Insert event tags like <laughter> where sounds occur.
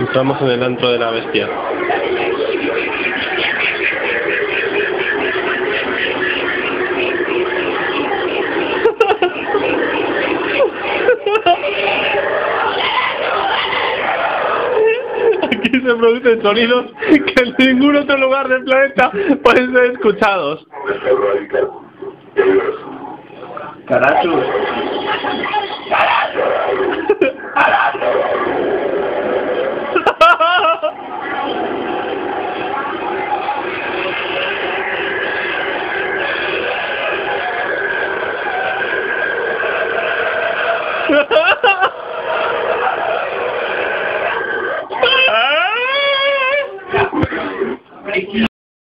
Estamos en el antro de la bestia. Aquí se producen sonidos que en ningún otro lugar del planeta pueden ser escuchados. Caracho. <laughs> Ah!